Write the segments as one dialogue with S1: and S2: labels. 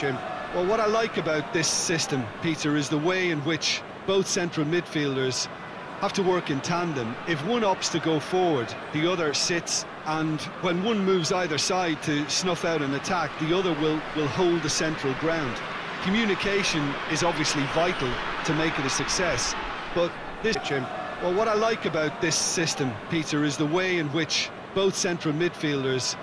S1: Jim. Well, what I like about this system, Peter, is the way in which both central midfielders have to work in tandem. If one opts to go forward, the other sits, and when one moves either side to snuff out an attack, the other will, will hold the central ground. Communication is obviously vital to make it a success, but this, Jim, well, what I like about this system, Peter, is the way in which both central midfielders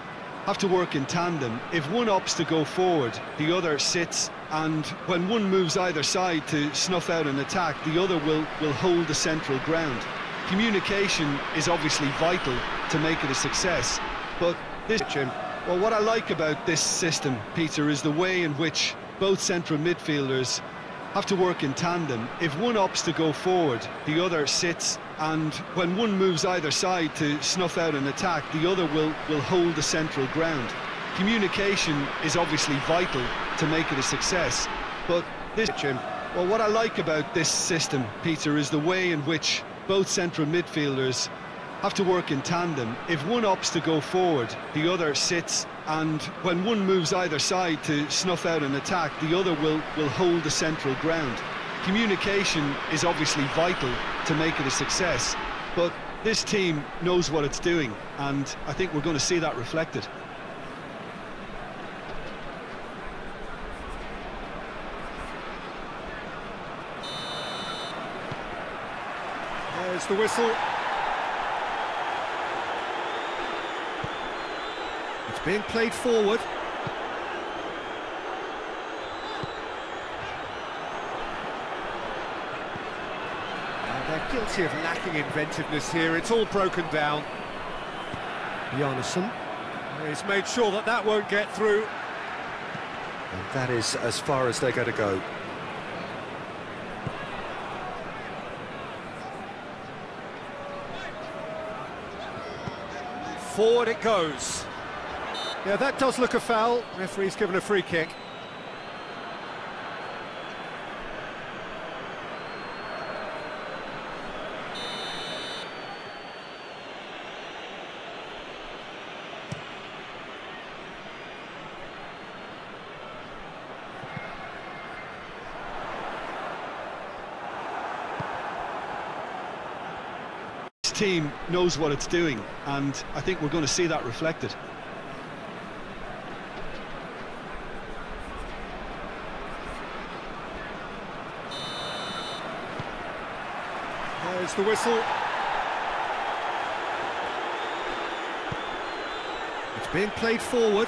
S1: have to work in tandem. If one opts to go forward, the other sits, and when one moves either side to snuff out an attack, the other will, will hold the central ground. Communication is obviously vital to make it a success, but this, well, what I like about this system, Peter, is the way in which both central midfielders have to work in tandem. If one opts to go forward, the other sits, and when one moves either side to snuff out an attack, the other will, will hold the central ground. Communication is obviously vital to make it a success, but this, well, what I like about this system, Peter, is the way in which both central midfielders have to work in tandem. If one opts to go forward, the other sits, and when one moves either side to snuff out an attack, the other will, will hold the central ground. Communication is obviously vital to make it a success, but this team knows what it's doing, and I think we're going to see that reflected.
S2: There's the whistle. Being played forward. And they're guilty of lacking inventiveness here. It's all broken down.
S3: Bjarnason.
S2: He's made sure that that won't get through.
S3: And that is as far as they're going to go.
S2: Forward it goes. Yeah, that does look a foul. Referee's given a free kick.
S1: This team knows what it's doing, and I think we're going to see that reflected.
S2: There's the whistle. It's being played forward.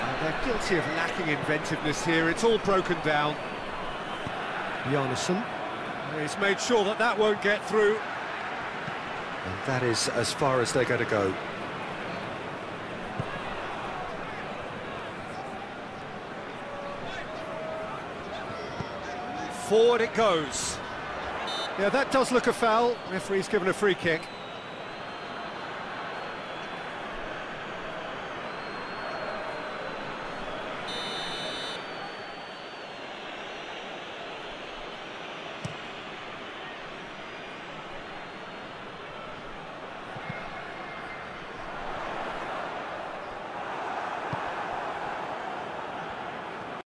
S2: And they're guilty of lacking inventiveness here. It's all broken down.
S3: Bjarnason.
S2: He's made sure that that won't get through.
S3: And that is as far as they're going to go.
S2: Forward it goes. Yeah, that does look a foul. Referee's given a free kick.